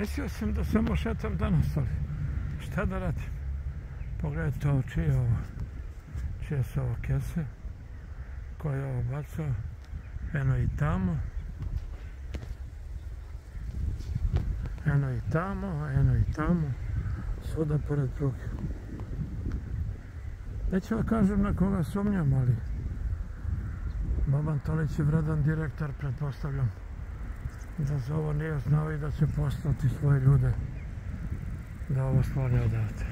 Mislio sam da samo šetam danas, ali šta da radim? Pogledajte ovo, čije je ovo? Čije su ovo kese? Ko je ovo bacao? Eno i tamo. Eno i tamo, eno i tamo. Svuda pored pruge. Neću da kažem na koga sumnjam, ali Boban Tolić je vredan direktor, pretpostavljam da za ovo nije znao i da će postati svoje ljude da ovo sklone odavde.